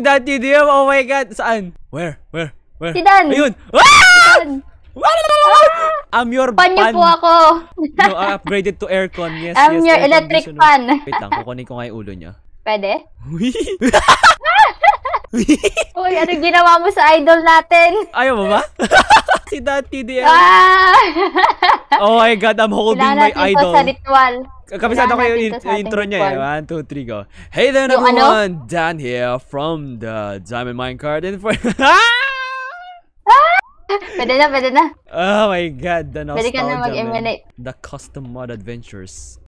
Dan TDM, oh my god. Saan? Where? Where? Where? Si Dan. Ayun. Ah! Dan. I'm your Panyo fan. po ako. No, I upgraded to aircon. Yes, I'm yes. your air electric fan. Wait lang, kukunin ko nga yung ulo niya. Pwede? Uy, ano ginawa mo sa idol natin? Ayaw mo ba? si Dan TDM. Ah! Oh my god, I'm holding Kailangan my idol. to sa ritual. Kabisado ko yung intro niya eh. One, two, three, go. Hey there Yung ano? everyone! Dan here from the Diamond Minecart. And for... Pwede na, pwede na. oh my god, the Pwede ka na nostalgia, man. mag-emanate. The custom mod adventures.